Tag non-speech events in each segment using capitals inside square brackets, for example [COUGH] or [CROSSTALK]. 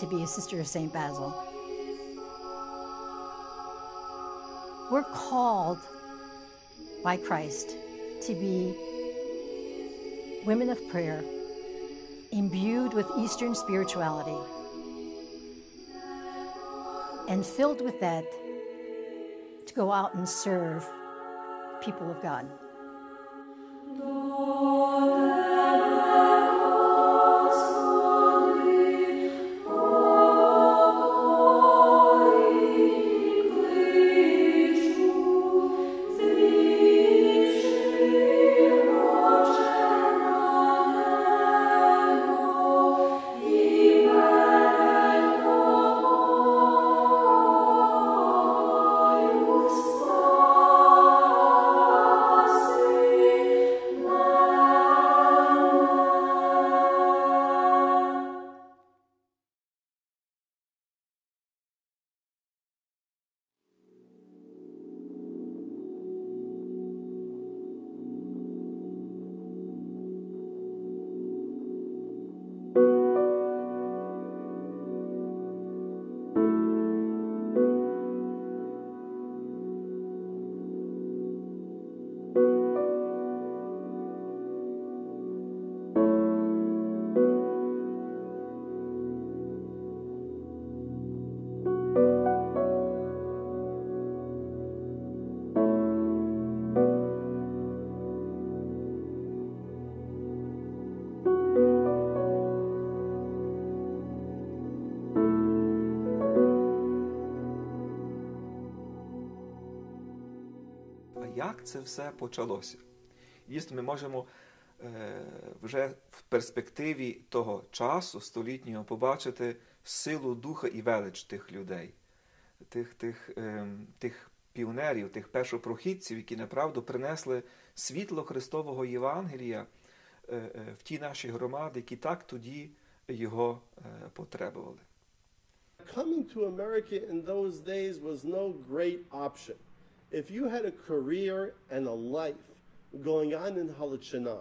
to be a sister of St. Basil? We're called by Christ to be women of prayer, imbued with Eastern spirituality, and filled with that to go out and serve people of God. Як це все почалося? Дійсно, ми можемо е, вже в перспективі того часу столітнього побачити силу духа і велич тих людей, тих, тих, е, тих піонерів, тих першопрохідців, які направду принесли світло Христового Євангелія е, в ті наші громади, які так тоді його потребували. Coming to America in those days was no great option. If you had a career and a life going on in Halychyna,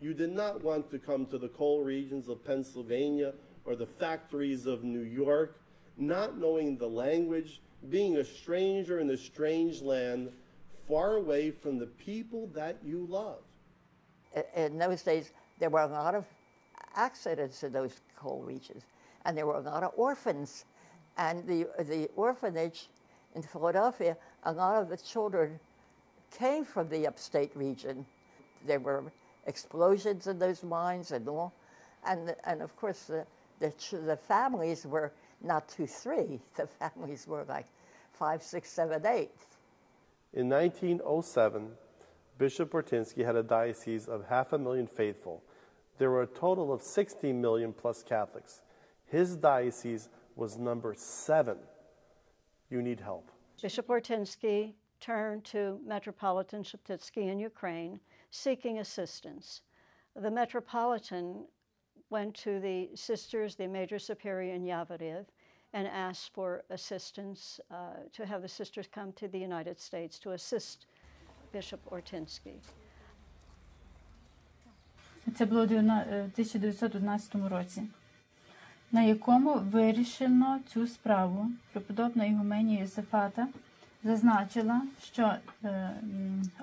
you did not want to come to the coal regions of Pennsylvania or the factories of New York, not knowing the language, being a stranger in a strange land, far away from the people that you love. in those days, there were a lot of accidents in those coal regions, and there were a lot of orphans. And the, the orphanage in Philadelphia, a lot of the children came from the upstate region. There were explosions in those mines and all. And, and of course, the, the, the families were not two, three. [LAUGHS] The families were like five, six, seven, eight. In 1907, Bishop Ortynsky had a diocese of half a million faithful. There were a total of 60 million plus Catholics. His diocese was number seven. You need help. Bishop Ortynsky turned to Metropolitan Sheptytsky in Ukraine seeking assistance. The Metropolitan went to the sisters, the Major Superior in Yavoriv, and asked for assistance uh, to have the sisters come to the United States to assist Bishop Ortynsky. Це було в 1911 році. На якому вирішено цю справу. Преподобна Ігуменія Йосифата зазначила, що е,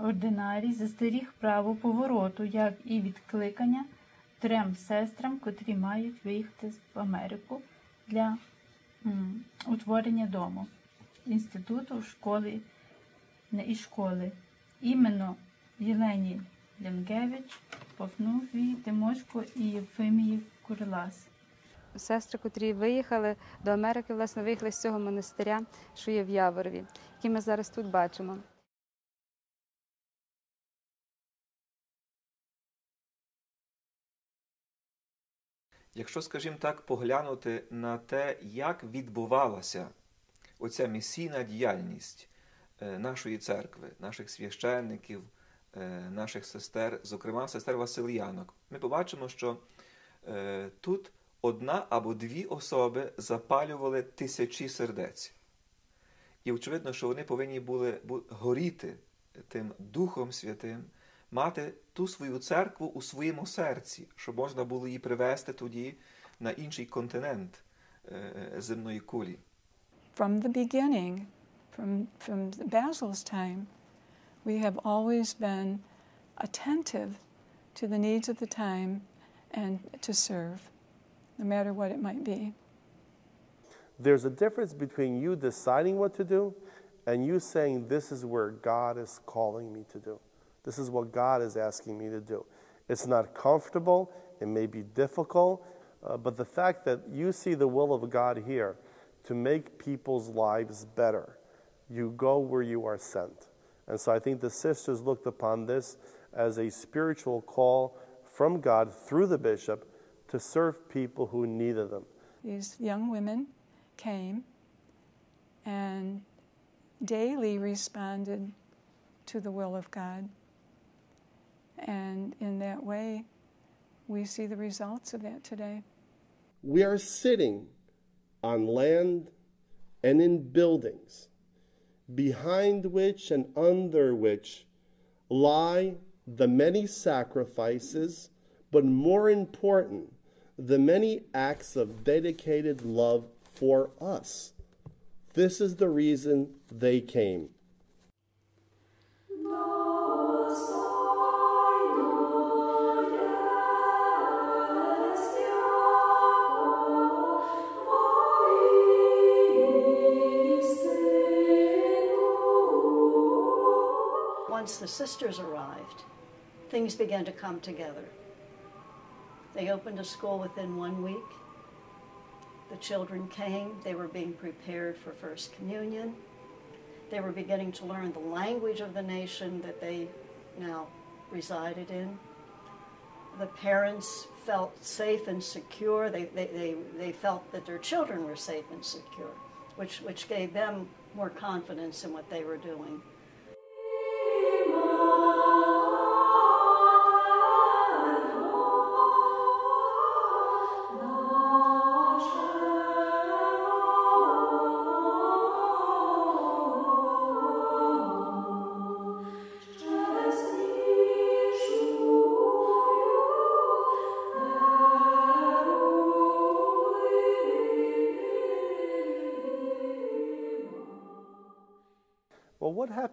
ординарій застеріг право повороту, як і відкликання трьом сестрам, котрі мають виїхати в Америку для утворення дому, інституту, школи і школи. Іменно Єлені Ленкевич, Пафнуфії, Тимошко і Євфимії Курилас. Сестри, котрі виїхали до Америки, власне, виїхали з цього монастиря, що є в Яворові, який ми зараз тут бачимо. Якщо, скажімо так, поглянути на те, як відбувалася оця місійна діяльність е, нашої церкви, наших священників, е, наших сестер, зокрема сестер Васильянок, ми побачимо, що е, тут одна або дві особи запалювали тисячі сердець. І очевидно, що вони повинні були бу- горіти тим Духом Святим, мати ту свою церкву у своєму серці, щоб можна було її привести тоді на інший континент е, земної кулі. From the beginning, from, from Basil's time, we have always been attentive to the needs of the time and to serve, no matter what it might be. There's a difference between you deciding what to do and you saying, This is where God is calling me to do. This is what God is asking me to do. It's not comfortable, it may be difficult, uh, but the fact that you see the will of God here to make people's lives better, you go where you are sent. And so I think the sisters looked upon this as a spiritual call from God through the bishop to serve people who needed them. These young women came and daily responded to the will of God. And in that way, we see the results of that today. We are sitting on land and in buildings, behind which and under which lie the many sacrifices, but more important, the many acts of dedicated love for us. This is the reason they came. Once the sisters arrived, things began to come together. They opened a school within one week. The children came, they were being prepared for First Communion. They were beginning to learn the language of the nation that they now resided in. The parents felt safe and secure. They, they, they, they felt that their children were safe and secure, which, which gave them more confidence in what they were doing.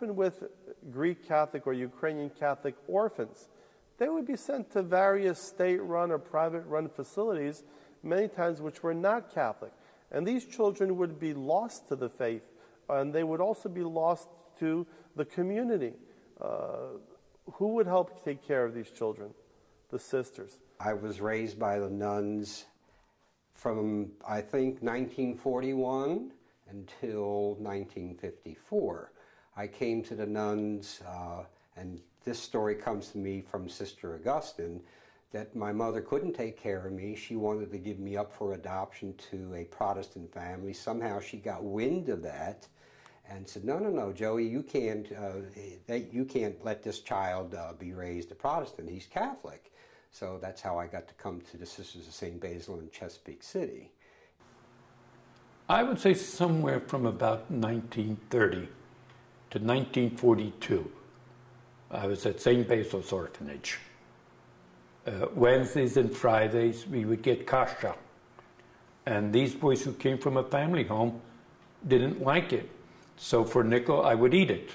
With Greek Catholic or Ukrainian Catholic orphans? They would be sent to various state run or private run facilities, many times which were not Catholic. And these children would be lost to the faith, and they would also be lost to the community. Uh, who would help take care of these children? The sisters. I was raised by the nuns from, I think, 1941 until 1954. I came to the nuns, uh, and this story comes to me from Sister Augustine, that my mother couldn't take care of me. She wanted to give me up for adoption to a Protestant family. Somehow she got wind of that and said, "No, no, no, Joey, you can't. Uh, they, you can't let this child uh, be raised a Protestant. He's Catholic." So that's how I got to come to the Sisters of St. Basil in Chesapeake City. I would say somewhere from about 1930 to 1942. I was at St. Basil's Orphanage. Uh, Wednesdays and Fridays, we would get kasha. And these boys who came from a family home didn't like it. So for nickel, I would eat it.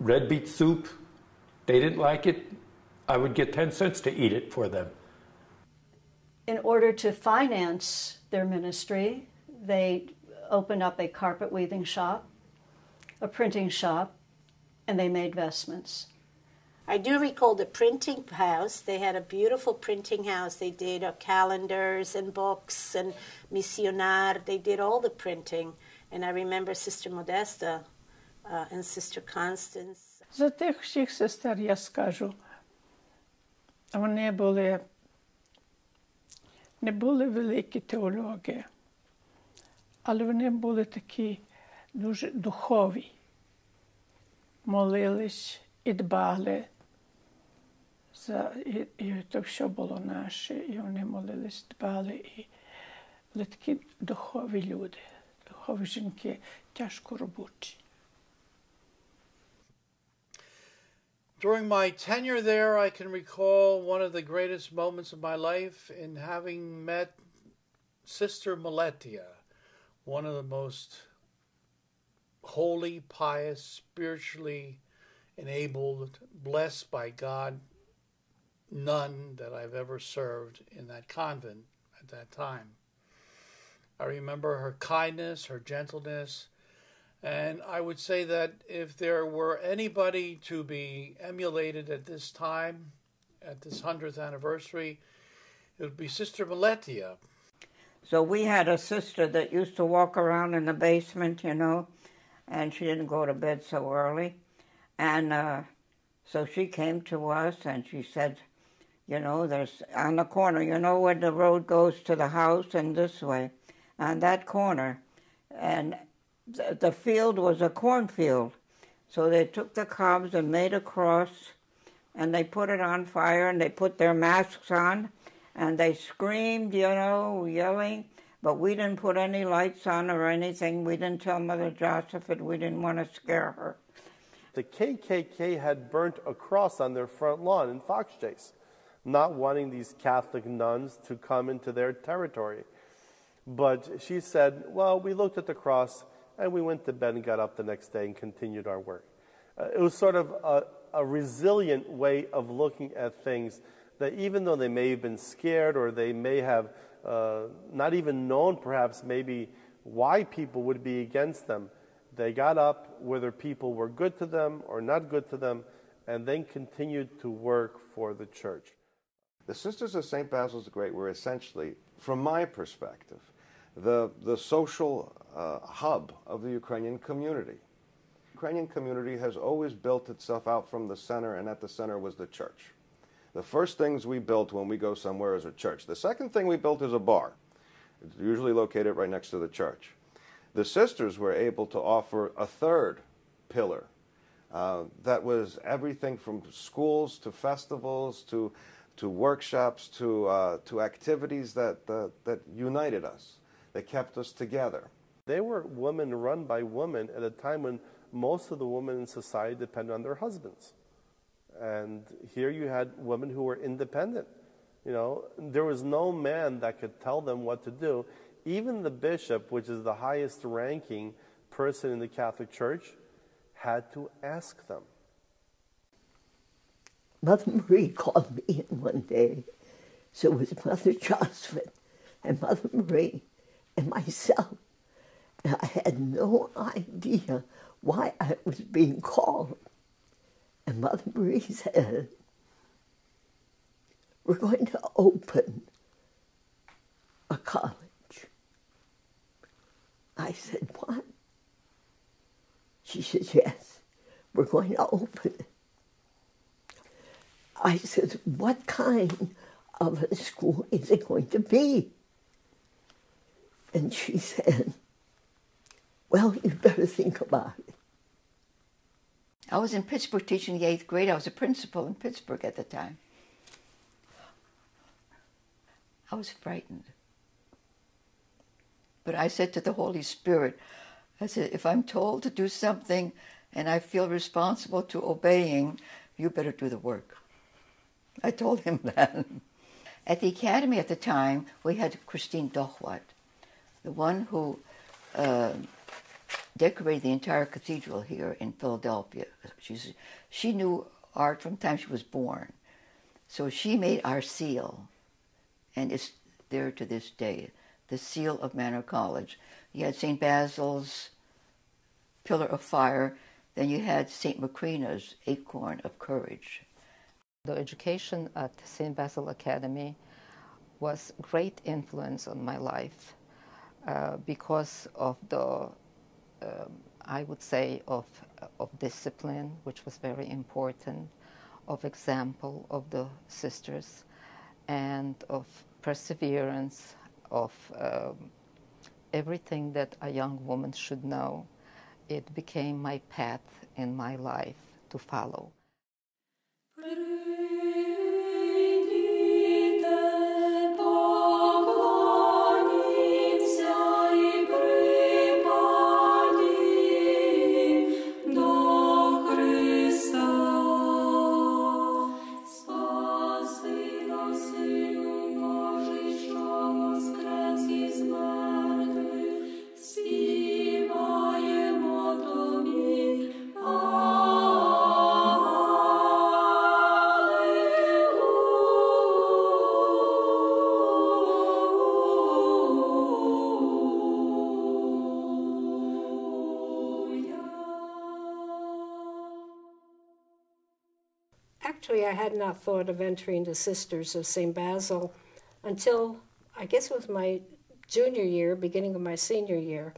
Red beet soup, they didn't like it. I would get 10 cents to eat it for them. In order to finance their ministry, they opened up a carpet weaving shop, a printing shop, and they made vestments. I do recall the printing house. They had a beautiful printing house. They did uh, calendars and books and missionar. They did all the printing. And I remember Sister Modesta uh, and Sister Constance. За тих всіх сестер я скажу, вони були, не були великі теологи, але вони були такі дуже духові, молились і дбали, за, і, і то все було наше, і вони молились, дбали. І були такі духові люди, духові жінки, тяжко робочі. During my tenure there, I can recall one of the greatest moments of my life in having met Sister Meletia, one of the most holy, pious, spiritually enabled, blessed by God nun that I've ever served in that convent at that time. I remember her kindness, her gentleness, and I would say that if there were anybody to be emulated at this time, at this 100th anniversary, it would be Sister Meletia. So we had a sister that used to walk around in the basement, you know, and she didn't go to bed so early. And uh, so she came to us and she said, you know, there's on the corner, you know where the road goes to the house and this way, on that corner. And the, the field was a cornfield. So they took the cobs and made a cross and they put it on fire and they put their masks on and they screamed, you know, yelling. But we didn't put any lights on or anything. We didn't tell Mother Joseph Josephine. We didn't want to scare her. The KKK had burnt a cross on their front lawn in Fox Chase not wanting these Catholic nuns to come into their territory. But she said, Well, we looked at the cross and we went to bed and got up the next day and continued our work. Uh, it was sort of a, a resilient way of looking at things that even though they may have been scared or they may have uh, not even known perhaps maybe why people would be against them, they got up whether people were good to them or not good to them and then continued to work for the church. The Sisters of St. Basil the Great were essentially, from my perspective, the, the social uh, hub of the Ukrainian community. Ukrainian community has always built itself out from the center, and at the center was the church. The first things we built when we go somewhere is a church. The second thing we built is a bar. It's usually located right next to the church. The sisters were able to offer a third pillar uh, that was everything from schools to festivals to to workshops, to, uh, to activities that, uh, that united us, that kept us together. They were women run by women at a time when most of the women in society depended on their husbands. And here you had women who were independent. You know, there was no man that could tell them what to do. Even the bishop, which is the highest ranking person in the Catholic Church, had to ask them. Mother Marie called me in one day. So it was Mother Josephine and Mother Marie and myself. And I had no idea why I was being called. And Mother Marie said, We're going to open a college. I said, What? She said, Yes, we're going to open it. I said, What kind of a school is it going to be? And she said, Well, you better think about it. I was in Pittsburgh teaching the eighth grade. I was a principal in Pittsburgh at the time. I was frightened. But I said to the Holy Spirit, I said, if I'm told to do something and I feel responsible to obeying, you better do the work. I told him [LAUGHS] that. At the academy at the time, we had Christine Dochwat, the one who uh, decorated the entire cathedral here in Philadelphia. She's, she knew art from the time she was born. So she made our seal, and it's there to this day, the seal of Manor College. You had St. Basil's Pillar of Fire, then you had St. Macrina's Acorn of Courage. The education at St. Basil Academy was great influence on my life uh, because of the, um, I would say, of, of discipline, which was very important, of example of the sisters, and of perseverance, of um, everything that a young woman should know. It became my path in my life to follow. Had not thought of entering the Sisters of St. Basil until I guess it was my junior year, beginning of my senior year,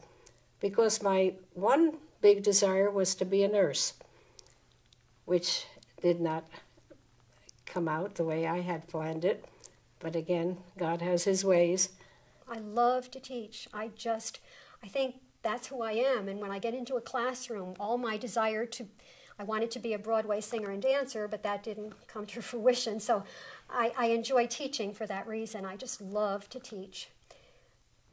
because my one big desire was to be a nurse, which did not come out the way I had planned it. But again, God has His ways. I love to teach. I just, I think that's who I am. And when I get into a classroom, all my desire to, I wanted to be a Broadway singer and dancer, but that didn't come to [LAUGHS] fruition. So I, I enjoy teaching for that reason. I just love to teach.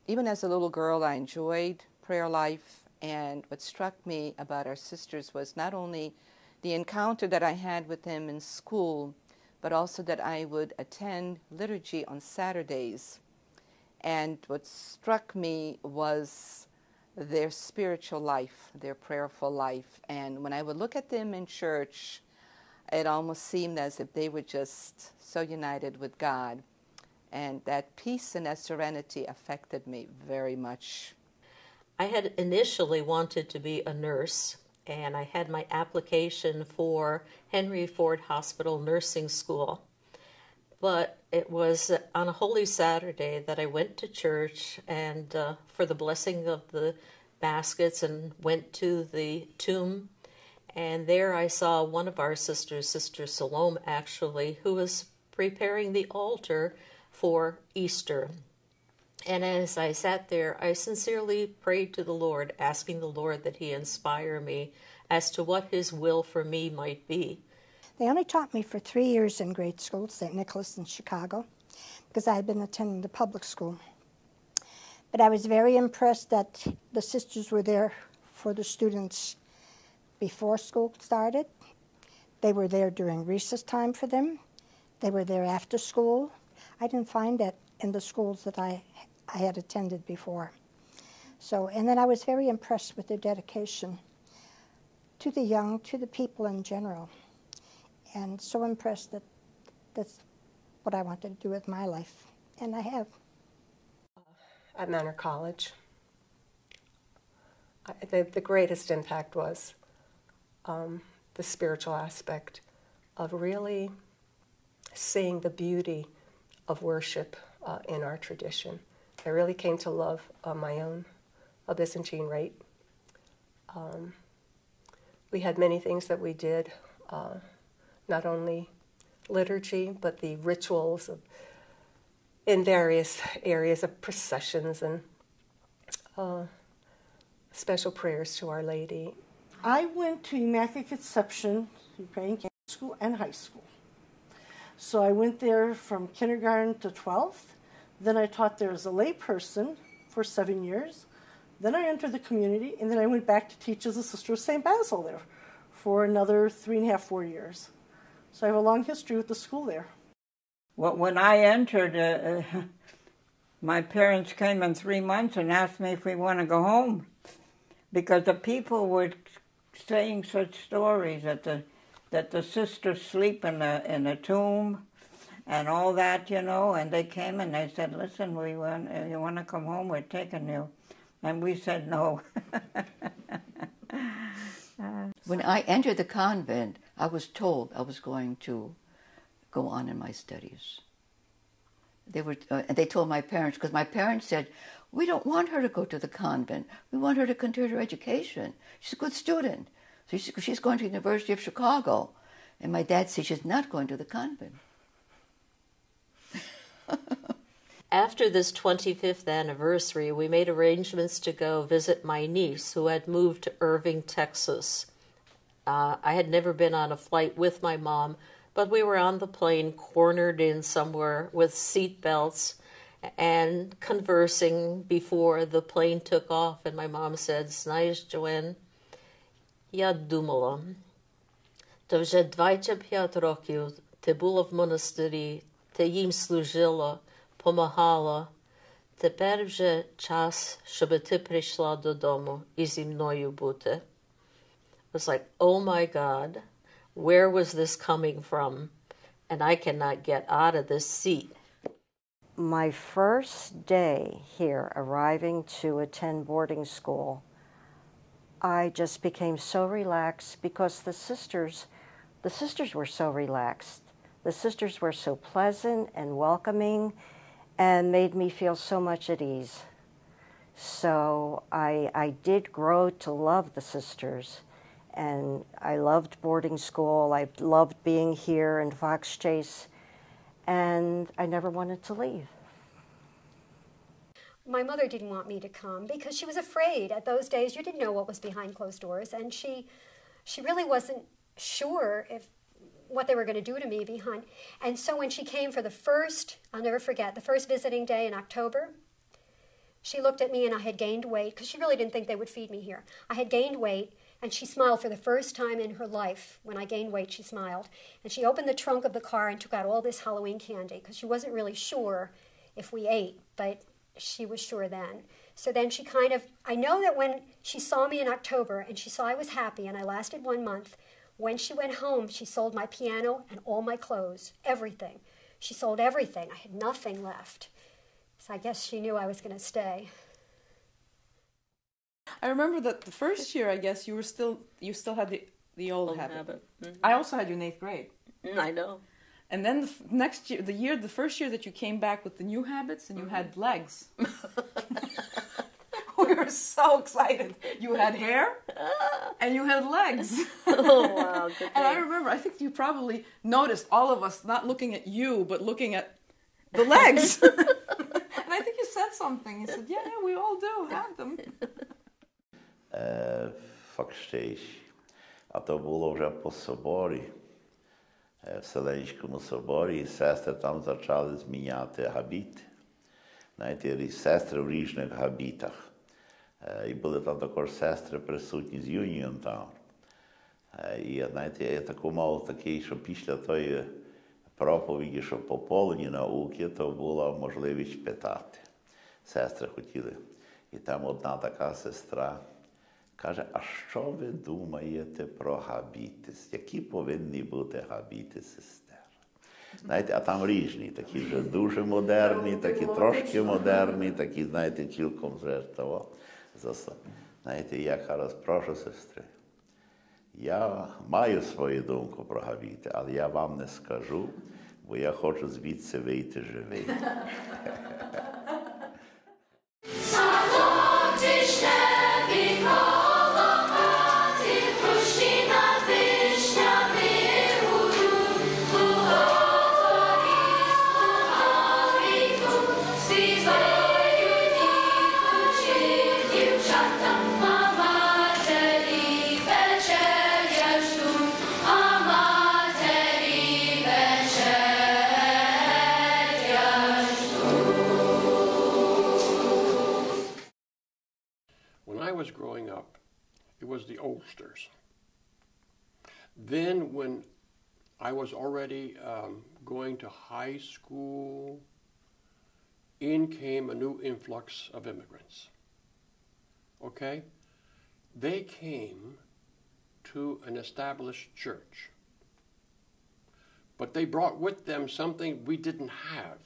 Even as a little girl, I enjoyed prayer life. And what struck me about our sisters was not only the encounter that I had with them in school, but also that I would attend liturgy on Saturdays. And what struck me was their spiritual life, their prayerful life. And when I would look at them in church, it almost seemed as if they were just so united with God. And that peace and that serenity affected me very much. I had initially wanted to be a nurse, and I had my application for Henry Ford Hospital Nursing School. But it was on a Holy Saturday that I went to church and uh, for the blessing of the baskets and went to the tomb. And there I saw one of our sisters, Sister Salome, actually, who was preparing the altar for Easter. And as I sat there, I sincerely prayed to the Lord, asking the Lord that He inspire me as to what His will for me might be. They only taught me for three years in grade school, St. Nicholas in Chicago, because I had been attending the public school. But I was very impressed that the sisters were there for the students before school started. They were there during recess time for them. They were there after school. I didn't find that in the schools that I, I had attended before. So, and then I was very impressed with their dedication to the young, to the people in general and so impressed that that's what I wanted to do with my life, and I have. At Manor College, I, the, the greatest impact was um, the spiritual aspect of really seeing the beauty of worship uh, in our tradition. I really came to love uh, my own a Byzantine rite. Um, we had many things that we did. Uh, not only liturgy, but the rituals of, in various areas of processions and uh, special prayers to Our Lady. I went to Immaculate Conception Ukrainian School and high school. So I went there from kindergarten to 12th. Then I taught there as a layperson for seven years. Then I entered the community, and then I went back to teach as a sister of St. Basil there for another three and a half, four years. So I have a long history with the school there. Well, when I entered, uh, uh, my parents came in three months and asked me if we want to go home because the people were saying such stories that the that the sisters sleep in a in a tomb and all that, you know. And they came and they said, "Listen, we want uh, you want to come home? We're taking you," and we said no. [LAUGHS] when I entered the convent, I was told I was going to go on in my studies. They were, uh, and they told my parents because my parents said, "We don't want her to go to the convent. We want her to continue her education. She's a good student. So she's, she's going to the University of Chicago." And my dad said she's not going to the convent. [LAUGHS] After this 25th anniversary, we made arrangements to go visit my niece who had moved to Irving, Texas. Uh, I had never been on a flight with my mom, but we were on the plane, cornered in somewhere with seat belts and conversing before the plane took off. And my mom said, Знаєш, Joanne, я думала, то вже 25 років ти була в монастирі, ти їм служила, помагала. Тепер вже час, щоб ти прийшла додому і зі мною бути was like, oh my God, where was this coming from? And I cannot get out of this seat. My first day here, arriving to attend boarding school, I just became so relaxed because the sisters, the sisters were so relaxed. The sisters were so pleasant and welcoming and made me feel so much at ease. So I, I did grow to love the sisters. And I loved boarding school. I loved being here in Fox Chase. And I never wanted to leave. My mother didn't want me to come because she was afraid. At those days, you didn't know what was behind closed doors, and she, she really wasn't sure if what they were going to do to me behind. And so when she came for the first, I'll never forget, the first visiting day in October, she looked at me and I had gained weight because she really didn't think they would feed me here. I had gained weight and she smiled for the first time in her life. When I gained weight, she smiled. And she opened the trunk of the car and took out all this Halloween candy because she wasn't really sure if we ate, but she was sure then. So then she kind of, I know that when she saw me in October and she saw I was happy and I lasted one month, when she went home, she sold my piano and all my clothes, everything. She sold everything. I had nothing left. So I guess she knew I was going to stay. I remember that the first year, I guess you were still you still had the the old, Old habit. habit. Mhm. I also had you in eighth grade. Mm, I know. And then the f- next year, the year, the first year that you came back with the new habits, and you had legs. [LAUGHS] [LAUGHS] we were so excited. You had hair, [LAUGHS] and you had legs. Oh, wow, and I remember, I think you probably noticed all of us not looking at you, but looking at the legs. Said something. You said, "Yeah, yeah, we all do have them." Е, Фактично, а то було вже по соборі, в Вселенському соборі, і сестри там почали зміняти габіти. Знаєте, сестри в різних габітах. І були там також сестри присутні з Юніон. Е, І знаєте, я таку мав такий, що після тої проповіді, що по полені науки, то була можливість питати. Сестри хотіли. І там одна така сестра каже: А що ви думаєте про габітис? Які повинні бути габіти сестер? Знаєте, а там різні, такі вже дуже модерні, такі трошки модерні, такі, знаєте, цілком вже того. Знаєте, я зараз прошу сестри. Я маю свою думку про габіти, але я вам не скажу, бо я хочу звідси вийти живий. Um, going to high school, in came a new influx of immigrants. Okay? They came to an established church, but they brought with them something we didn't have.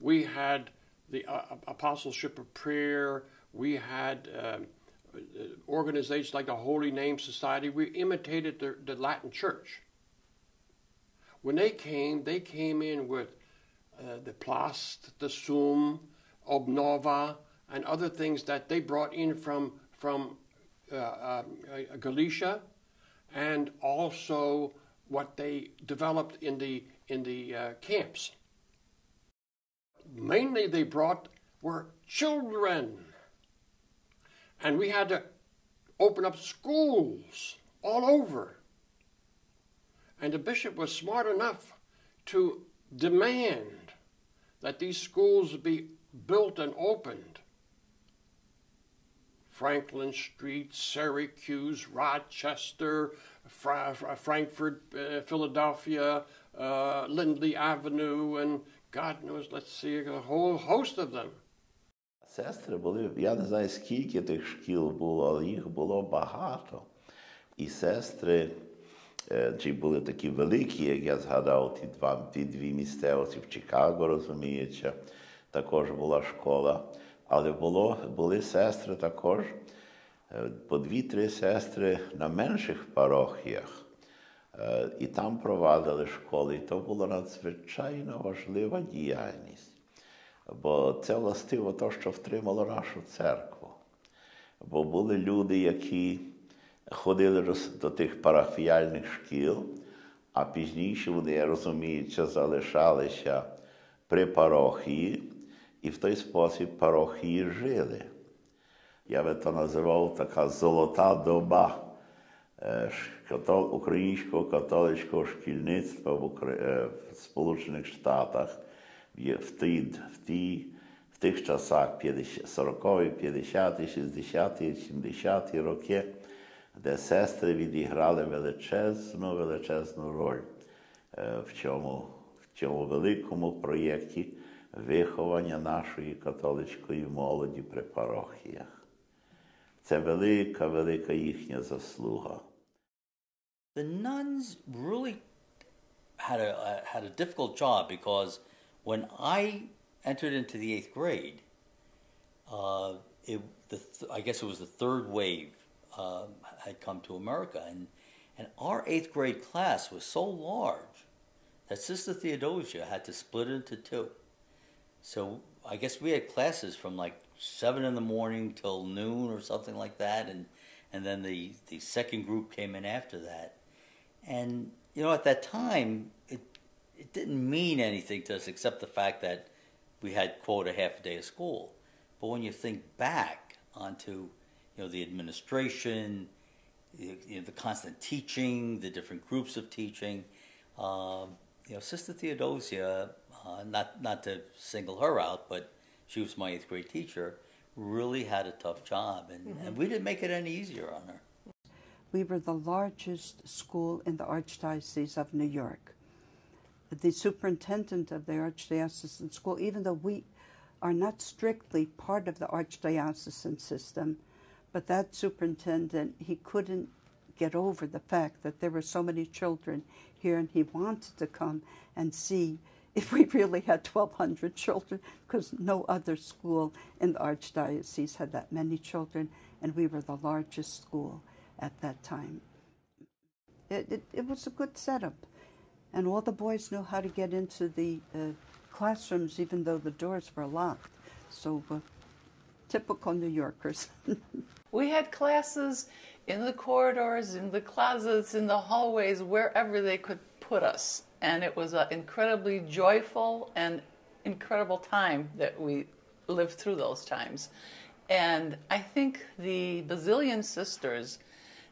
We had the uh, apostleship of prayer. We had um, uh, organizations like the Holy Name Society. We imitated the, the Latin Church. When they came, they came in with uh, the Plast, the Sum, Obnova, and other things that they brought in from from uh, uh, Galicia, and also what they developed in the in the uh, camps. Mainly, they brought were children, and we had to open up schools all over. And the bishop was smart enough to demand that these schools be built and opened. Franklin Street, Syracuse, Rochester, Fra- Fra- Frankfurt, uh, Philadelphia, uh, Lindley Avenue, and God knows, let's see, a whole host of them. Сестри були, я не знаю, скільки тих шкіл було, але їх було багато. І сестри, е, чи були такі великі, як я згадав, ті, два, ті дві місцевості в Чикаго, розуміється, також була школа. Але було, були сестри також, е, по дві-три сестри на менших парохіях. Е, І там провадили школи, і то була надзвичайно важлива діяльність. Бо це властиво то, що втримало нашу церкву. Бо були люди, які ходили до, тих парафіяльних шкіл, а пізніше вони, розуміючи, залишалися при парохії, і в той спосіб парохії жили. Я би то називав така золота доба е, українського католицького шкільництва в, е, Сполучених Штатах в, ті, в, ті, в тих часах 40-ті, 50-ті, 60-ті, 70-ті роки, де сестри відіграли величезну, величезну роль е, в цьому, в цьому великому проєкті виховання нашої католицької молоді при парохіях. Це велика, велика їхня заслуга. The nuns really had a, had a difficult job because when I entered into the eighth grade, uh, it, the th- I guess it was the third wave uh, had come to America, and and our eighth grade class was so large that Sister Theodosia had to split it into two. So I guess we had classes from like seven in the morning till noon or something like that, and and then the the second group came in after that, and you know at that time it it didn't mean anything to us except the fact that we had quote a half a day of school. But when you think back onto you know the administration, you know, the constant teaching, the different groups of teaching, um, you know Sister Theodosia, uh, not not to single her out, but she was my eighth grade teacher, really had a tough job, and, and we didn't make it any easier on her. We were the largest school in the Archdiocese of New York. The superintendent of the Archdiocesan School, even though we are not strictly part of the Archdiocesan system, but that superintendent, he couldn't get over the fact that there were so many children here and he wanted to come and see if we really had 1,200 children, because no other school in the Archdiocese had that many children, and we were the largest school at that time. It, it, it was a good setup, and all the boys knew how to get into the uh, classrooms, even though the doors were locked. So, uh, typical New Yorkers. [LAUGHS] We had classes in the corridors, in the closets, in the hallways, wherever they could put us. And it was an incredibly joyful and incredible time that we lived through those times. And I think the Basilian sisters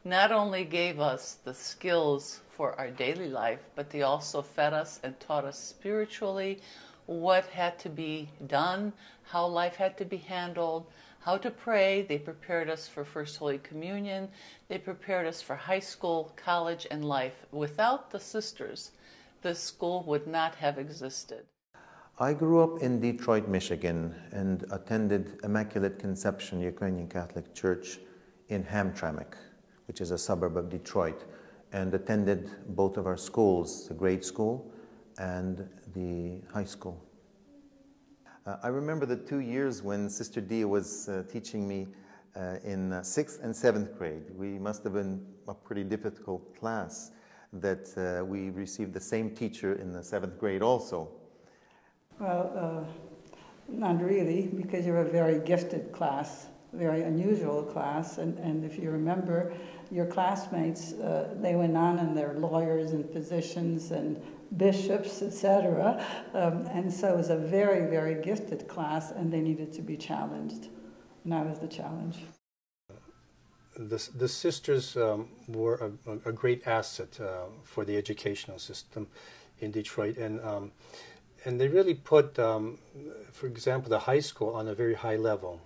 not only gave us the skills for our daily life, but they also fed us and taught us spiritually what had to be done, how life had to be handled, how to pray. They prepared us for First Holy Communion. They prepared us for high school, college, and life. Without the sisters, this school would not have existed. I grew up in Detroit, Michigan, and attended Immaculate Conception Ukrainian Catholic Church in Hamtramck, which is a suburb of Detroit, and attended both of our schools, the grade school and the high school. Uh, I remember the two years when Sister Dia was uh, teaching me uh, in uh, sixth and seventh grade. We must have been a pretty difficult class that uh, we received the same teacher in the seventh grade also. Well, uh, not really, because you're a very gifted class, very unusual class. And, and if you remember, your classmates, they went on and they're lawyers and physicians and bishops, etc. Um, and so it was a very, very gifted class, and they needed to be challenged. And I was the challenge. The, the sisters um, were a, a great asset uh, for the educational system in Detroit, and um, and they really put, um, for example, the high school on a very high level.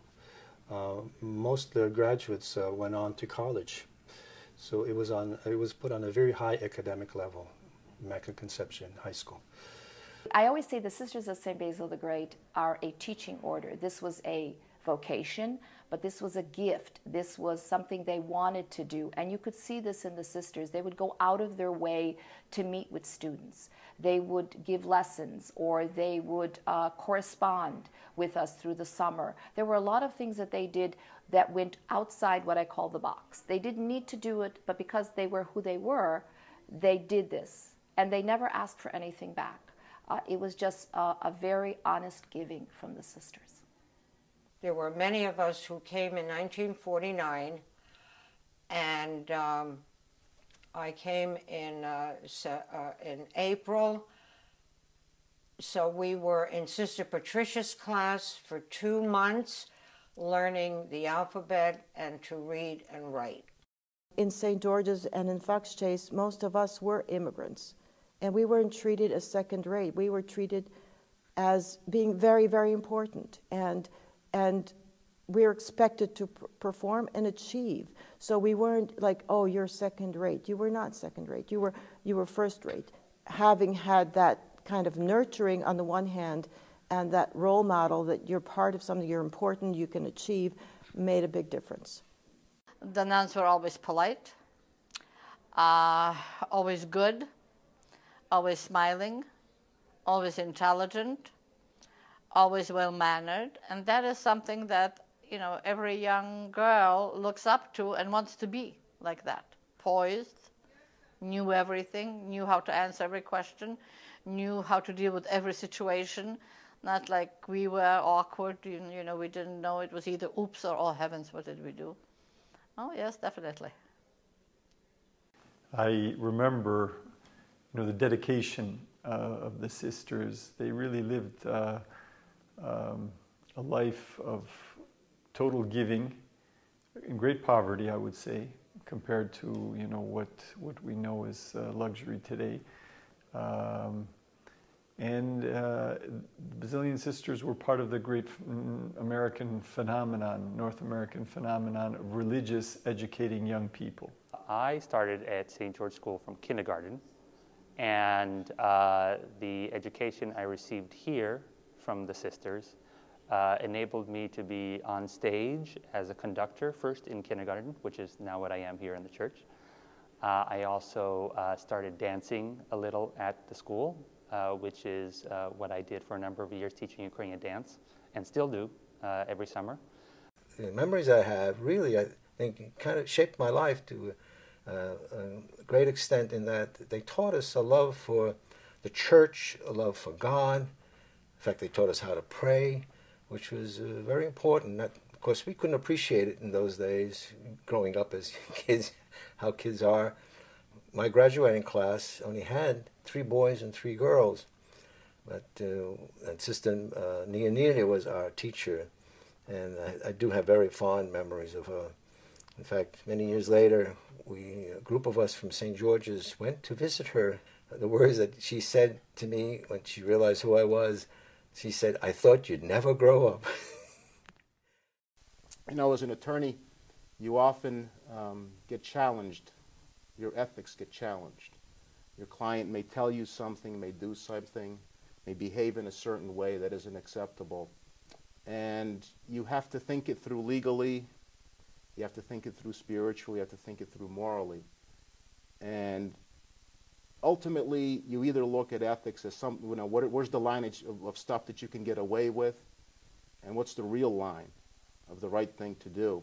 Uh, most of the graduates uh, went on to college, so it was on it was put on a very high academic level. Immaculate Conception High School. I always say the Sisters of St. Basil the Great are a teaching order. This was a vocation, but this was a gift. This was something they wanted to do. And you could see this in the sisters. They would go out of their way to meet with students. They would give lessons or they would uh, correspond with us through the summer. There were a lot of things that they did that went outside what I call the box. They didn't need to do it, but because they were who they were, they did this, and they never asked for anything back. Uh, it was just a, a very honest giving from the sisters. There were many of us who came in 1949, and um, I came in uh, uh, in April. So we were in Sister Patricia's class for two months, learning the alphabet and to read and write. In St. George's and in Fox Chase, most of us were immigrants, and we weren't treated as second rate. We were treated as being very, very important, and and we were expected to perform and achieve. So we weren't like, oh, you're second rate. You were not second rate. You were you were first rate. Having had that kind of nurturing on the one hand, and that role model that you're part of something, you're important, you can achieve, made a big difference. The nuns were always polite, uh, always good, always smiling, always intelligent, always well mannered, and that is something that you know every young girl looks up to and wants to be like that. Poised, knew everything, knew how to answer every question, knew how to deal with every situation. Not like we were awkward, you, know, we didn't know it was either oops or oh heavens, what did we do? Oh, yes, definitely. I remember, you know, the dedication uh, of the sisters. They really lived uh, um, a life of total giving, in great poverty, I would say, compared to you know what what we know as uh, luxury today. Um, and uh, Basilian sisters were part of the great American phenomenon, North American phenomenon of religious educating young people. I started at St. George School from kindergarten, and uh, the education I received here from the sisters uh, enabled me to be on stage as a conductor first in kindergarten, which is now what I am here in the church. Uh, I also uh, started dancing a little at the school, uh, which is uh, what I did for a number of years, teaching Ukrainian dance, and still do every summer. The memories I have really, I think, kind of shaped my life to a great extent in that they taught us a love for the church, a love for God. In fact, they taught us how to pray, which was uh, very important. Of course, we couldn't appreciate it in those days, growing up as [LAUGHS] kids, how kids are. My graduating class only had three boys and three girls, but uh, and Sister uh, Neonelia was our teacher, and I, I, do have very fond memories of her. In fact, many years later, we a group of us from St. George's went to visit her. The words that she said to me when she realized who I was she said, I thought you'd never grow up. [LAUGHS] you know, as an attorney, you often um, get challenged. Your ethics get challenged. Your client may tell you something, may do something, may behave in a certain way that isn't acceptable. And you have to think it through legally, you have to think it through spiritually, you have to think it through morally. And ultimately, you either look at ethics as some, you know, what, where's the lineage of, of stuff that you can get away with, and what's the real line of the right thing to do.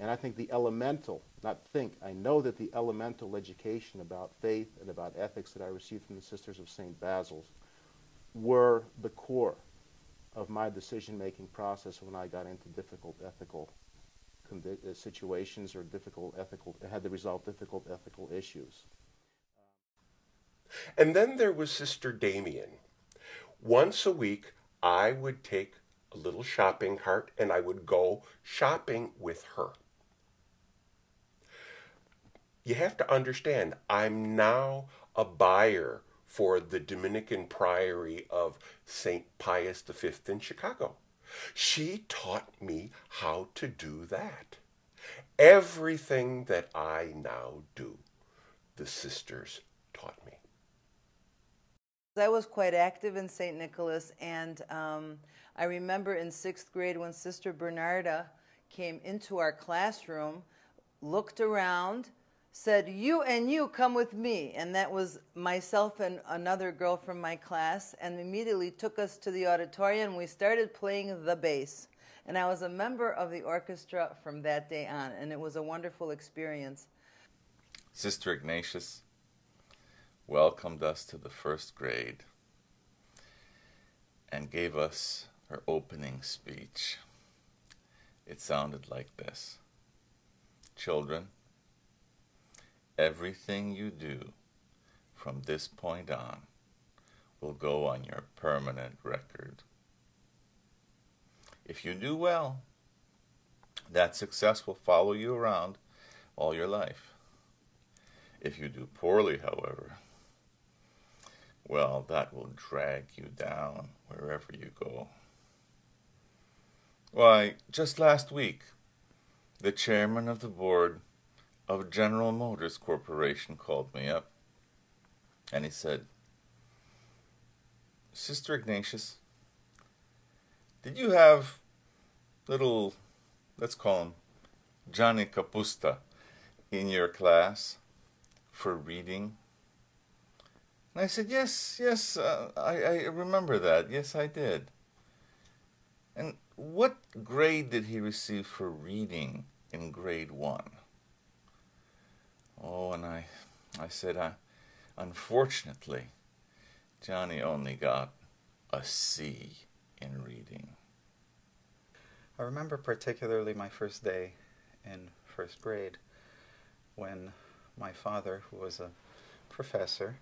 And I think the elemental, not think, I know that the elemental education about faith and about ethics that I received from the Sisters of St. Basil's were the core of my decision-making process when I got into difficult ethical uh, situations or difficult ethical, had to resolve difficult ethical issues. And then there was Sister Damien. Once a week, I would take a little shopping cart and I would go shopping with her. You have to understand, I'm now a buyer for the Dominican Priory of St. Pius V in Chicago. She taught me how to do that. Everything that I now do, the sisters taught me. I was quite active in St. Nicholas, and um, I remember in sixth grade when Sister Bernarda came into our classroom, looked around, said, You and you come with me. And that was myself and another girl from my class, and immediately took us to the auditorium. We started playing the bass. And I was a member of the orchestra from that day on, and it was a wonderful experience. Sister Ignatius, welcomed us to the first grade and gave us her opening speech. It sounded like this Children, everything you do from this point on will go on your permanent record. If you do well, that success will follow you around all your life. If you do poorly, however, well, that will drag you down wherever you go. Why, just last week, the chairman of the board of General Motors Corporation called me up and he said, Sister Ignatius, did you have little, let's call him Johnny Capusta, in your class for reading? And I said, Yes, yes, uh, I, I remember that. Yes, I did. And what grade did he receive for reading in grade one? Oh, and I, I said, I, unfortunately, Johnny only got a C in reading. I remember particularly my first day in first grade when my father, who was a professor,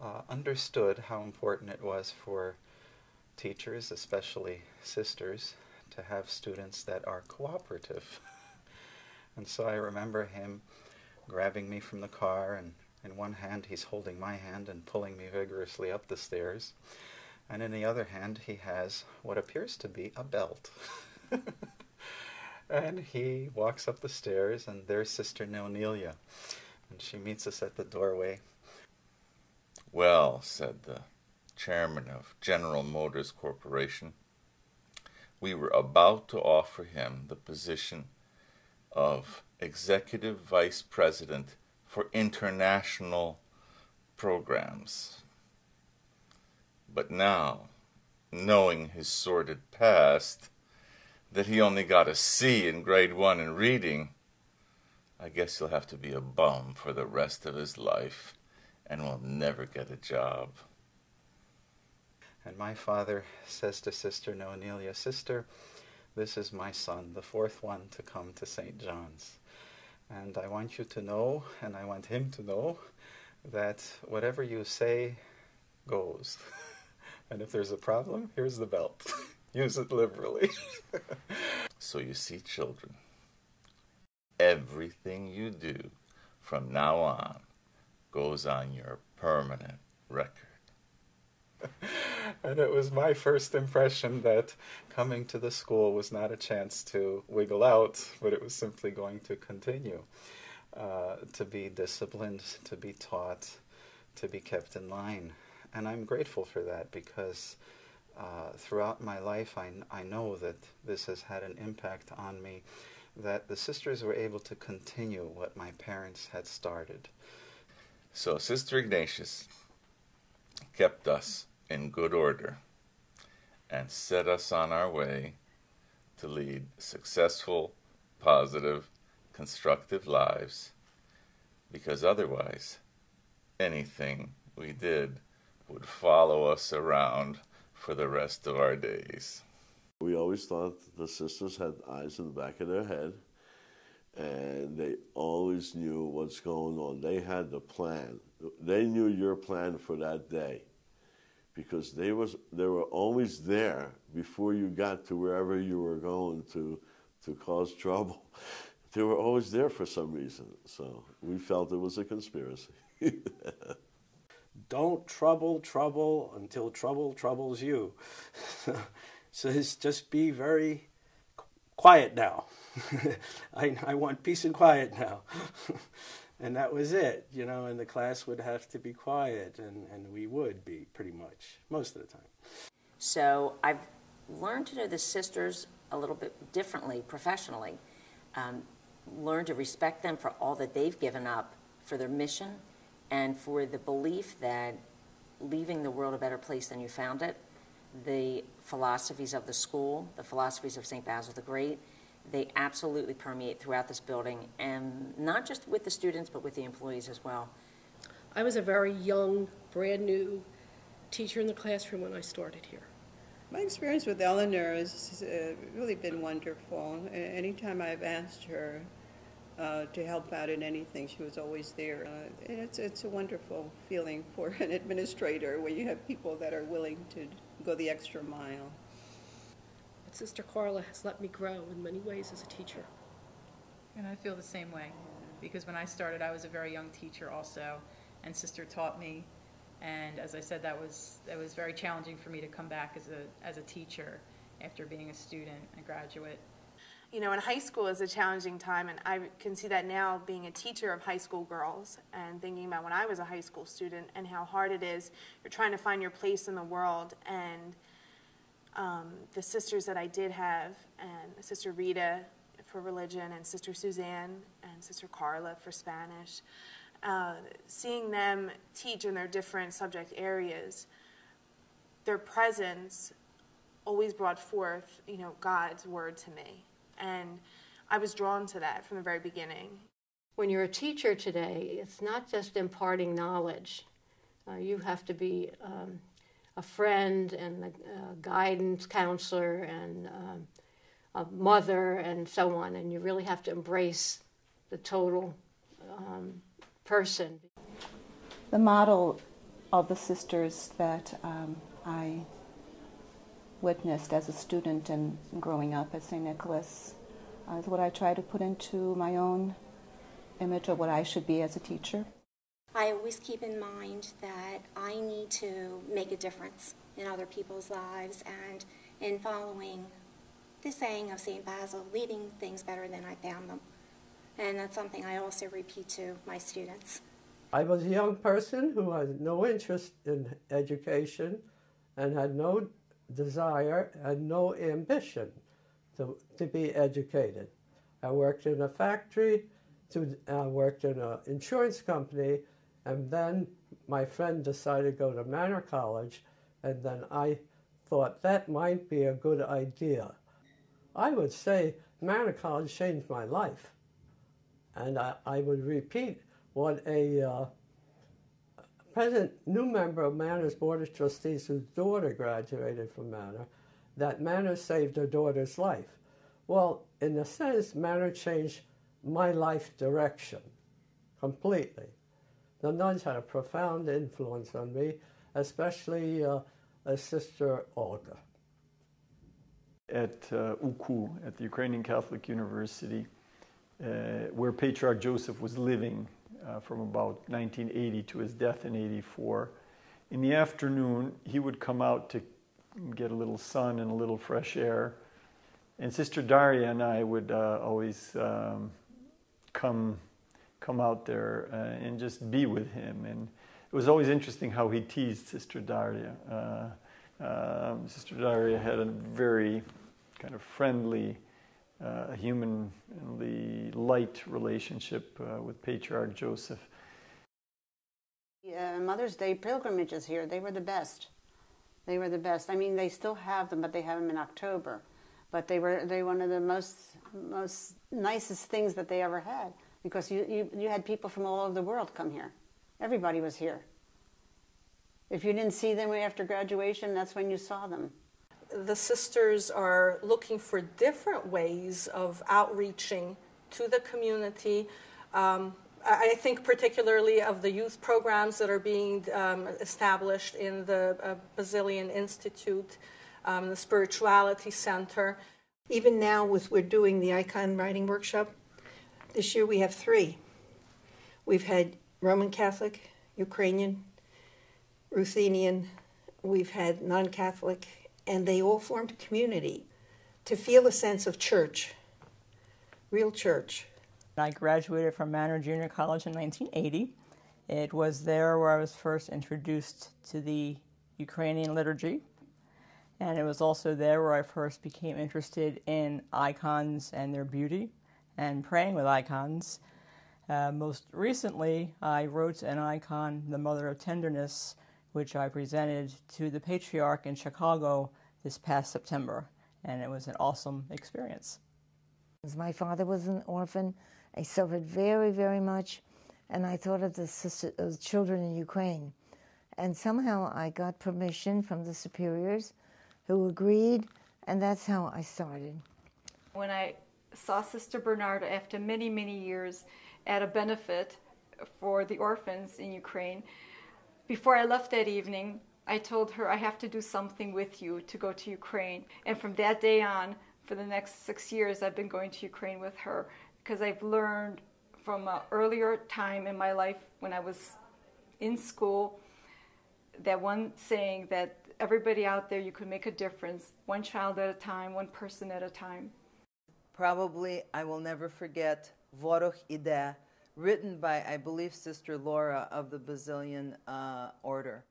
uh, understood how important it was for teachers, especially sisters, to have students that are cooperative. [LAUGHS] and so I remember him grabbing me from the car, and in one hand he's holding my hand and pulling me vigorously up the stairs, and in the other hand he has what appears to be a belt. [LAUGHS] and he walks up the stairs, and there's Sister Neonelia, and she meets us at the doorway. Well, said the chairman of General Motors Corporation, we were about to offer him the position of executive vice president for international programs. But now, knowing his sordid past, that he only got a C in grade one in reading, I guess he'll have to be a bum for the rest of his life and will never get a job. And my father says to Sister Neonelia, Sister, this is my son, the fourth one to come to St. John's. And I want you to know, and I want him to know, that whatever you say goes. [LAUGHS] and if there's a problem, here's the belt. [LAUGHS] Use it liberally. [LAUGHS] so you see, children, everything you do from now on goes on your permanent record. [LAUGHS] and it was my first impression that coming to the school was not a chance to wiggle out, but it was simply going to continue. Uh, to be disciplined, to be taught, to be kept in line. And I'm grateful for that because uh, throughout my life I, I know that this has had an impact on me, that the sisters were able to continue what my parents had started. So, Sister Ignatius kept us in good order and set us on our way to lead successful, positive, constructive lives because otherwise anything we did would follow us around for the rest of our days. We always thought the sisters had eyes in the back of their head and they always knew what's going on. They had the plan. They knew your plan for that day because they was they were always there before you got to wherever you were going to to cause trouble. [LAUGHS] They were always there for some reason. So we felt it was a conspiracy. [LAUGHS] Don't trouble trouble until trouble troubles you. [LAUGHS] so just be very quiet now. I, I want peace and quiet now. And that was it, you know, and the class would have to be quiet, and, and we would be pretty much most of the time. So I've learned to know the sisters a little bit differently professionally. Um, learned to respect them for all that they've given up for their mission and for the belief that leaving the world a better place than you found it, the philosophies of the school, the philosophies of St. Basil the Great, they absolutely permeate throughout this building, and not just with the students, but with the employees as well. I was a very young, brand new teacher in the classroom when I started here. My experience with Eleanor has uh, really been wonderful. Anytime I've asked her uh, to help out in anything, she was always there. Uh, it's, it's a wonderful feeling for an administrator when you have people that are willing to go the extra mile. But Sister Carla has let me grow in many ways as a teacher. And I feel the same way because when I started, I was a very young teacher also, and Sister taught me and as I said, that was that was very challenging for me to come back as a as a teacher after being a student, a graduate. You know, in high school is a challenging time, and I can see that now being a teacher of high school girls and thinking about when I was a high school student and how hard it is. You're trying to find your place in the world, and um, the sisters that I did have, and Sister Rita for religion, and Sister Suzanne, and Sister Carla for Spanish uh, seeing them teach in their different subject areas, their presence always brought forth, you know, God's word to me. And I was drawn to that from the very beginning. When you're a teacher today, it's not just imparting knowledge. Uh, you have to be um, a friend and a, a guidance counselor and um, a mother and so on, and you really have to embrace the total um, person. The model of the sisters that um, I witnessed as a student and growing up at St. Nicholas uh, is what I try to put into my own image of what I should be as a teacher. I always keep in mind that I need to make a difference in other people's lives and in following the saying of St. Basil, leaving things better than I found them. And that's something I also repeat to my students. I was a young person who had no interest in education and had no desire and no ambition to, to be educated. I worked in a factory, to, I worked in an insurance company, and then my friend decided to go to Manor College, and then I thought that might be a good idea. I would say Manor College changed my life. And I, I would repeat what a uh, present new member of Manor's Board of Trustees whose daughter graduated from Manor, that Manor saved her daughter's life. Well, in a sense, Manor changed my life direction completely. The nuns had a profound influence on me, especially uh, Sister Olga. At uh, UKU, at the Ukrainian Catholic University, uh, where Patriarch Joseph was living uh, from about 1980 to his death in 84. In the afternoon, he would come out to get a little sun and a little fresh air. And Sister Daria and I would uh, always um, come, come out there uh, and just be with him. And it was always interesting how he teased Sister Daria. Uh, um, Sister Daria had a very kind of friendly, uh, humanly light relationship uh, with Patriarch Joseph. Uh, Mother's Day pilgrimages here, they were the best. They were the best. I mean, they still have them, but they have them in October. But they were they were one of the most most nicest things that they ever had because you, you, you had people from all over the world come here. Everybody was here. If you didn't see them after graduation, that's when you saw them the sisters are looking for different ways of outreaching to the community. Um, I think particularly of the youth programs that are being um, established in the uh, Basilian Institute, um, the Spirituality Center. Even now, with we're doing the icon writing workshop, this year we have three. We've had Roman Catholic, Ukrainian, Ruthenian, we've had non Catholic, and they all formed a community to feel a sense of church, real church. I graduated from Manor Junior College in 1980. It was there where I was first introduced to the Ukrainian liturgy, and it was also there where I first became interested in icons and their beauty and praying with icons. Uh, most recently, I wrote an icon, The Mother of Tenderness, which I presented to the Patriarch in Chicago this past September, and it was an awesome experience. My father was an orphan. I suffered very, very much and I thought of the, sister, of the children in Ukraine. And somehow I got permission from the superiors who agreed, and that's how I started. When I saw Sister Bernarda after many, many years at a benefit for the orphans in Ukraine, before I left that evening, I told her I have to do something with you to go to Ukraine. And from that day on, for the next six years, I've been going to Ukraine with her because I've learned from an earlier time in my life when I was in school that one saying that everybody out there you can make a difference one child at a time one person at a time probably i will never forget Vorokh Ide, written by i believe sister laura of the basilian uh, order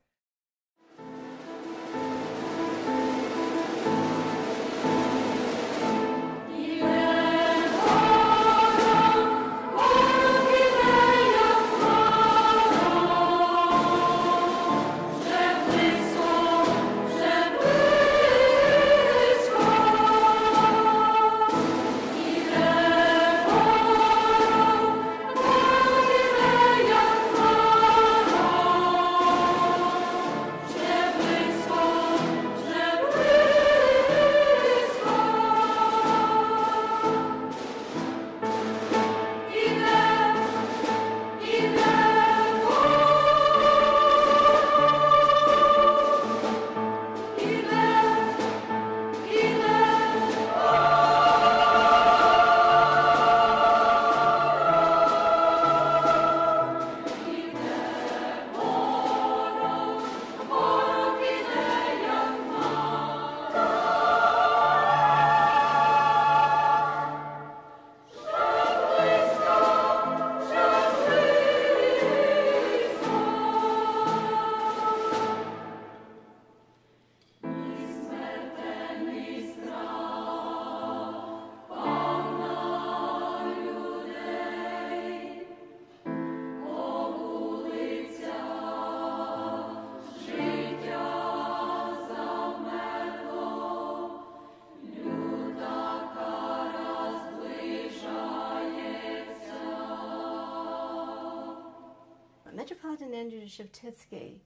Andrew Sheptytsky,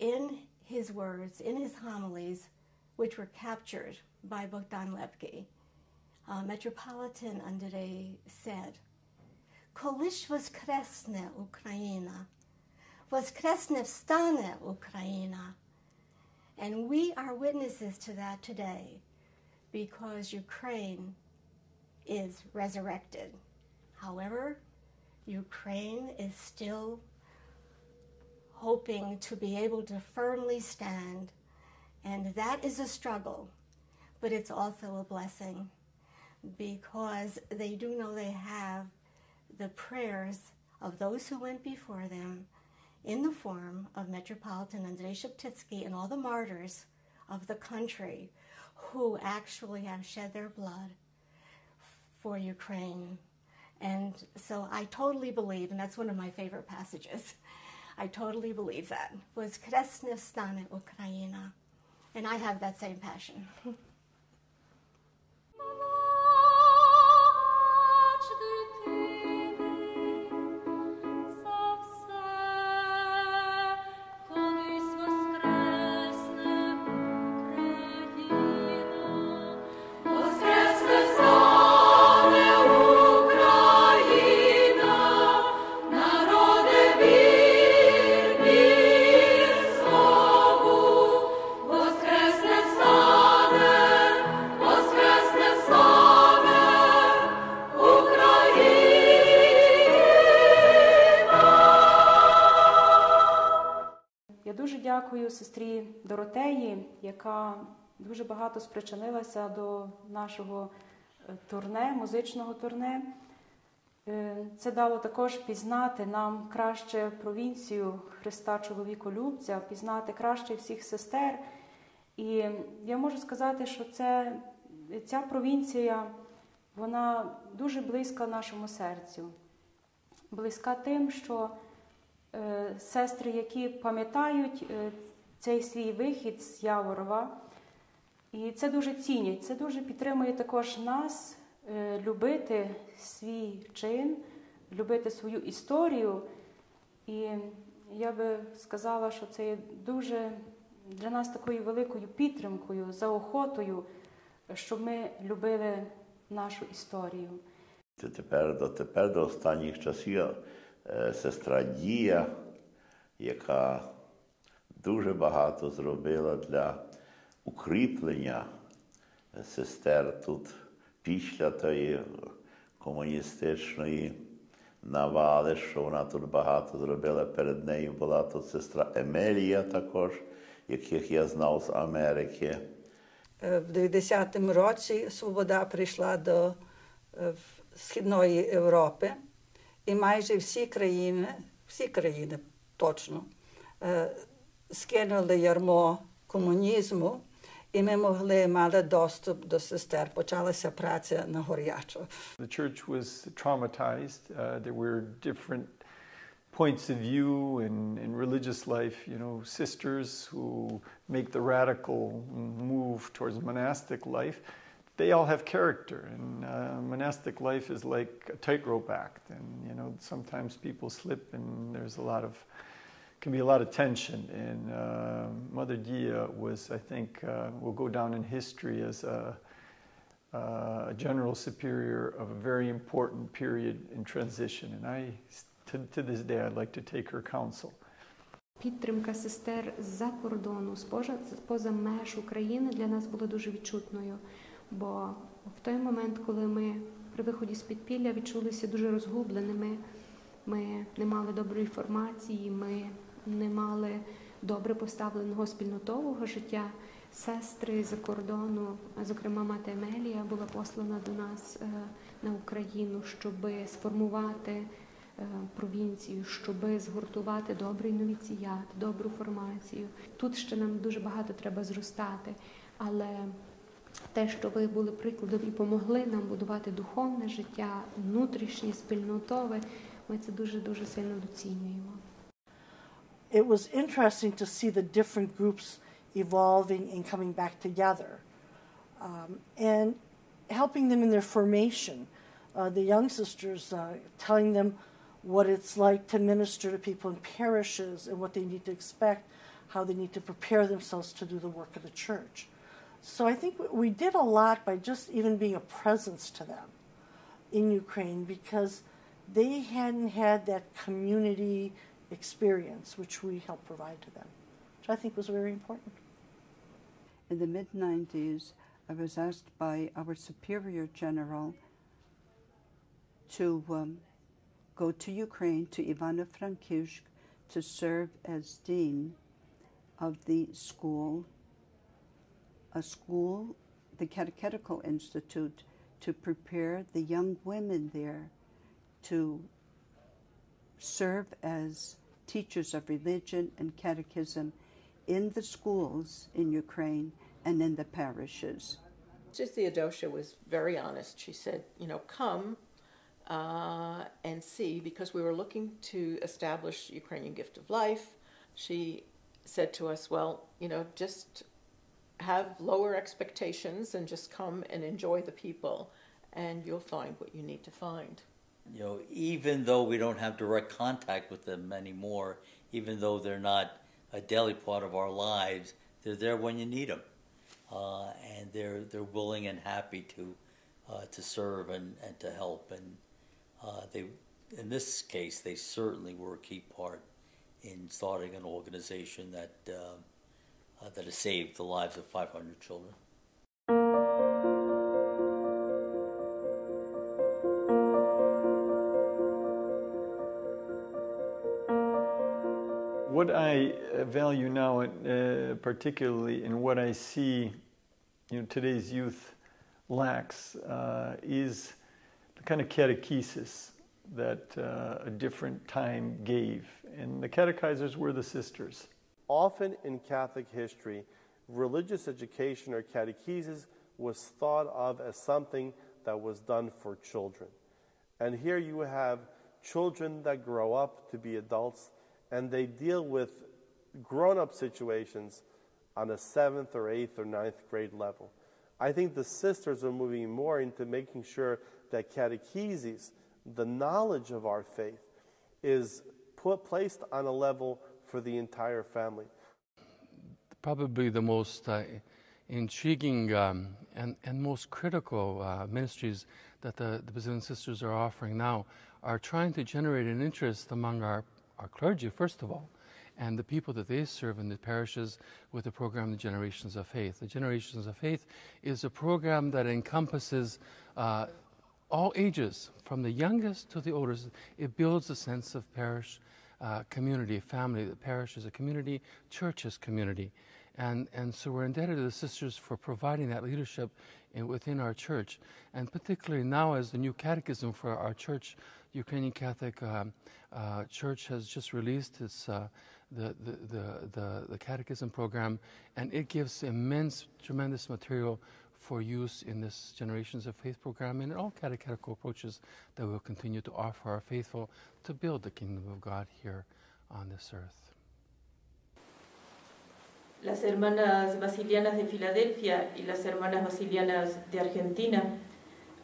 in his words, in his homilies, which were captured by Bogdan Lepke, uh, Metropolitan Andrei said, Kolish воскресне Ukraina, воскресне vstane Ukraina. And we are witnesses to that today because Ukraine is resurrected. However, Ukraine is still hoping to be able to firmly stand, and that is a struggle, but it's also a blessing because they do know they have the prayers of those who went before them in the form of Metropolitan Andrei Sheptytsky and all the martyrs of the country who actually have shed their blood for Ukraine. And so I totally believe, and that's one of my favorite passages, [LAUGHS] I totally believe that, was Kresne stane Ukraina. And I have that same passion. [LAUGHS] дуже багато спричинилася до нашого е, турне, музичного турне. Е, Це дало також пізнати нам краще провінцію Христа Чоловіколюбця, пізнати краще всіх сестер. І я можу сказати, що це, ця провінція вона дуже близька нашому серцю, близька тим, що е, сестри, які пам'ятають цей свій вихід з Яворова, і це дуже цінять, це дуже підтримує також нас е, любити свій чин, любити свою історію. І я би сказала, що це є дуже для нас такою великою підтримкою, заохотою, щоб ми любили нашу історію. Тепер дотепер до останніх часів е, сестра Дія, яка дуже багато зробила для укріплення сестер тут після тої комуністичної навали, що вона тут багато зробила. Перед нею була тут сестра Емелія також, яких я знав з Америки. Е, В 90-му році свобода прийшла до е, Східної Європи, і майже всі країни, всі країни точно, е, скинули ярмо комунізму, і ми могли мали доступ до сестер. Почалася праця на горячо. The church was traumatized. Uh, there were different points of view in, in religious life. You know, sisters who make the radical move towards monastic life, they all have character. And uh, monastic life is like a tightrope act. And, you know, sometimes people slip and there's a lot of, can be a lot of tension. And uh, Mother Dia was, I think, uh, will go down in history as a, uh, a general superior of a very important period in transition. And I, to, to this day, I'd like to take her counsel. Підтримка сестер з-за кордону, спожа- поза меж України для нас була дуже відчутною. Бо в той момент, коли ми при виході з підпілля відчулися дуже розгубленими, ми не мали доброї інформації, ми не мали добре поставленого спільнотового життя. Сестри з-за кордону, зокрема мати Емелія, була послана до нас е, на Україну, щоб сформувати е, провінцію, щоб згуртувати добрий новіціят, добру формацію. Тут ще нам дуже багато треба зростати, але те, що ви були прикладом і помогли нам будувати духовне життя, внутрішнє, спільнотове, ми це дуже дуже сильно доцінюємо. It was interesting to see the different groups evolving and coming back together um, and helping them in their formation. Uh, the young sisters uh, telling them what it's like to minister to people in parishes and what they need to expect, how they need to prepare themselves to do the work of the church. So I think we did a lot by just even being a presence to them in Ukraine because they hadn't had that community experience which we helped provide to them, which I think was very important. In the mid 90s, I was asked by our Superior General to um, go to Ukraine, to Ivano Frankivsk, to serve as Dean of the school, a school, the Catechetical Institute, to prepare the young women there to serve as teachers of religion and catechism in the schools in Ukraine and in the parishes. Sister Theodosia was very honest. She said, you know, come uh, and see, because we were looking to establish Ukrainian Gift of Life. She said to us, well, you know, just have lower expectations and just come and enjoy the people, and you'll find what you need to find. You know, even though we don't have direct contact with them anymore, even though they're not a daily part of our lives, they're there when you need them, uh, and they're they're willing and happy to uh, to serve and, and to help. And uh, they, in this case, they certainly were a key part in starting an organization that uh, uh, that has saved the lives of 500 children. What I uh, value now, uh, particularly in what I see, you know, today's youth lacks, uh, is the kind of catechesis that uh, a different time gave, and the catechizers were the sisters. Often in Catholic history, religious education or catechesis was thought of as something that was done for children. And here you have children that grow up to be adults and they deal with grown up situations on a seventh or eighth or ninth grade level. I think the sisters are moving more into making sure that catecheses the knowledge of our faith is put, placed on a level for the entire family. Probably the most uh, intriguing um, and, and most critical uh, ministries that the, the Basilian sisters are offering now are trying to generate an interest among our, our clergy, first of all, and the people that they serve in the parishes with the program The Generations of Faith. The Generations of Faith is a program that encompasses uh, all ages, from the youngest to the oldest. It builds a sense of parish uh, community, family. The parish is a community, church is community. And, and so we're indebted to the sisters for providing that leadership in, within our church. And particularly now, as the new catechism for our church, Ukrainian Catholic um, uh, Church has just released its, uh, the, the, the, the, the catechism program, and it gives immense, tremendous material for use in this Generations of Faith program and in all catechetical approaches that we'll continue to offer our faithful to build the kingdom of God here on this earth. las hermanas basilianas de Filadelfia y las hermanas basilianas de Argentina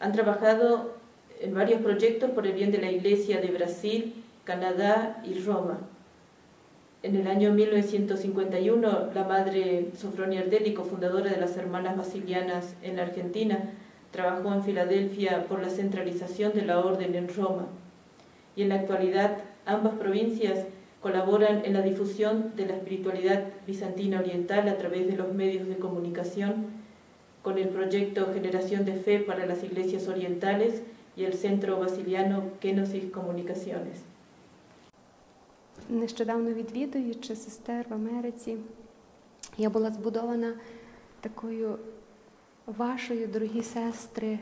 han trabajado en varios proyectos por el bien de la Iglesia de Brasil, Canadá y Roma. En el año 1951, la madre Sofronia Ardélico, fundadora de las Hermanas Basilianas en la Argentina, trabajó en Filadelfia por la centralización de la orden en Roma. Y en la actualidad, ambas provincias colaboran en la difusión de la espiritualidad bizantina oriental a través de los medios de comunicación, con el proyecto Generación de Fe para las Iglesias Orientales y el Centro Basiliano Kenosis Comunicaciones. Нещодавно відвідуючи сестер в Америці, я була збудована такою вашою, дорогі сестри,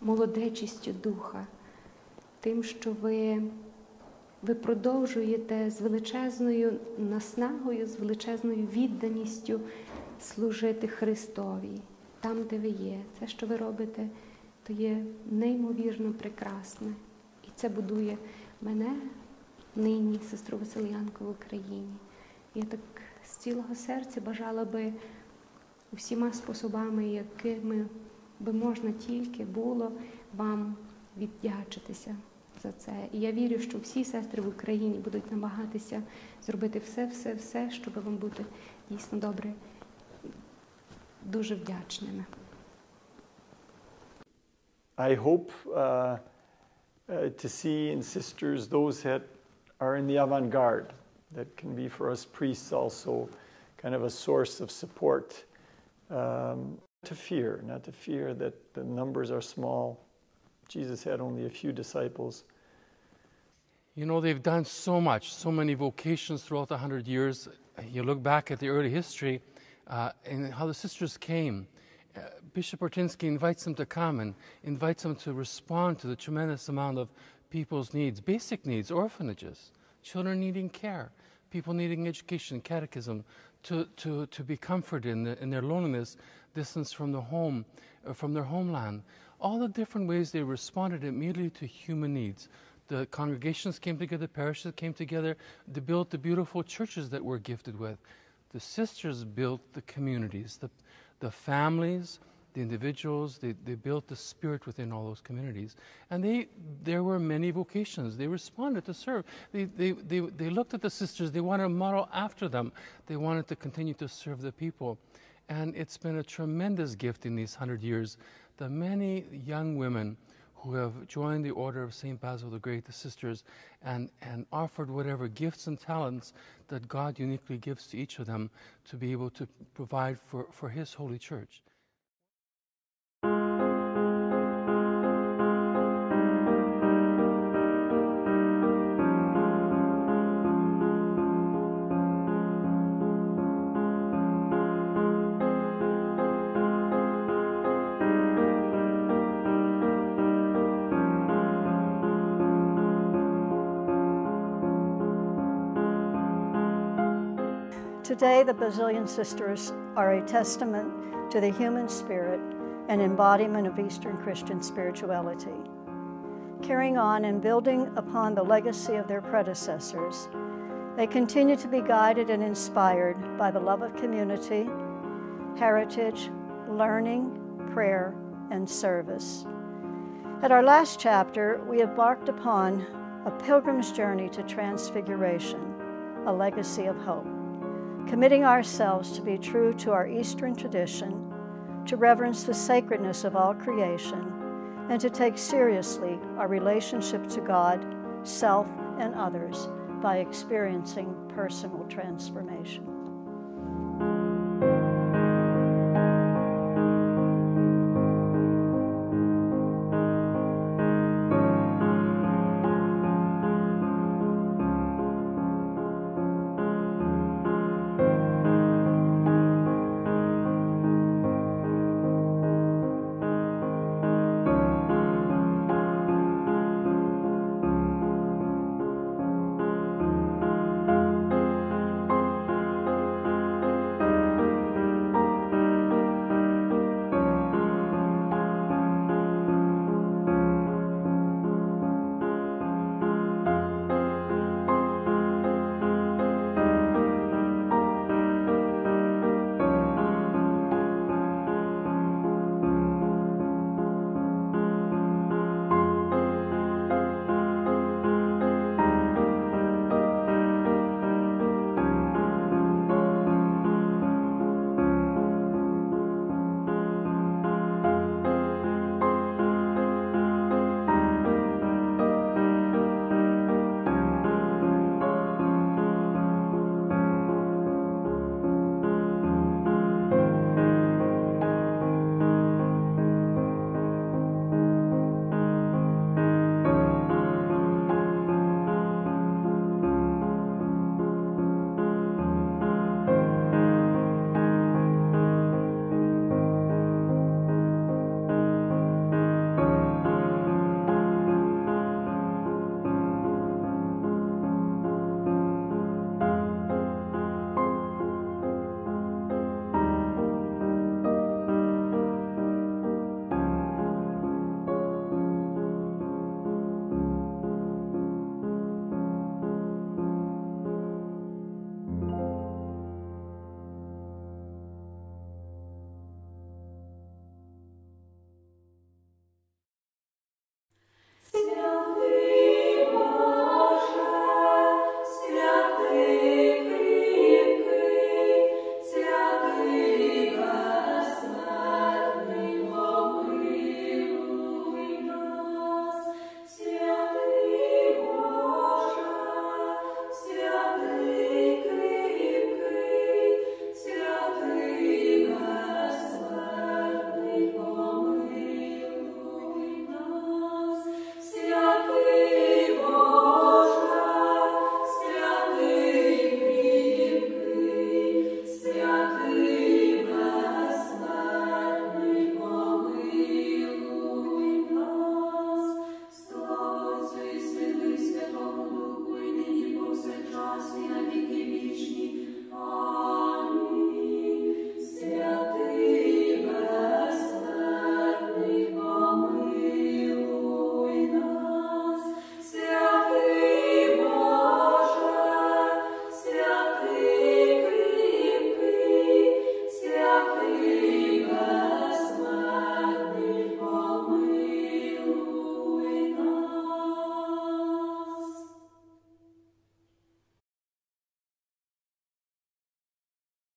молодечістю духа, тим, що ви ви продовжуєте з величезною наснагою, з величезною відданістю служити Христові там, де ви є. Це, що ви робите, то є неймовірно прекрасне. І це будує мене нині, сестру Васильянку в Україні. Я так з цілого серця бажала би усіма способами, якими би можна тільки було вам віддячитися за це. І я вірю, що всі сестри в Україні будуть намагатися зробити все, все, все, щоб вам бути дійсно добре, дуже вдячними. I hope uh, uh, to see in sisters those that are in the avant garde, that can be for us priests also kind of a source of support. Um, to fear, not to fear that the numbers are small. Jesus had only a few disciples. You know, they've done so much, so many vocations throughout the hundred years. You look back at the early history uh, and how the sisters came. Bishop Ortynsky invites them to come and invites them to respond to the tremendous amount of people's needs, basic needs, orphanages, children needing care, people needing education, catechism, to, to, to be comforted in, the, in their loneliness, distance from the home, uh, from their homeland. All the different ways they responded immediately to human needs the congregations came together, parishes came together to build the beautiful churches that we're gifted with. The sisters built the communities, the, the families, the individuals, they, they built the spirit within all those communities. And they, there were many vocations. They responded to serve. They, they, they, they looked at the sisters, they wanted to model after them. They wanted to continue to serve the people. And it's been a tremendous gift in these hundred years. The many young women who have joined the Order of St. Basil the Great, the sisters, and, and offered whatever gifts and talents that God uniquely gives to each of them to be able to provide for, for His holy church. Today, the Basilian Sisters are a testament to the human spirit and embodiment of Eastern Christian spirituality. Carrying on and building upon the legacy of their predecessors, they continue to be guided and inspired by the love of community, heritage, learning, prayer, and service. At our last chapter, we embarked upon a pilgrim's journey to transfiguration, a legacy of hope, committing ourselves to be true to our Eastern tradition, to reverence the sacredness of all creation, and to take seriously our relationship to God, self, and others by experiencing personal transformation.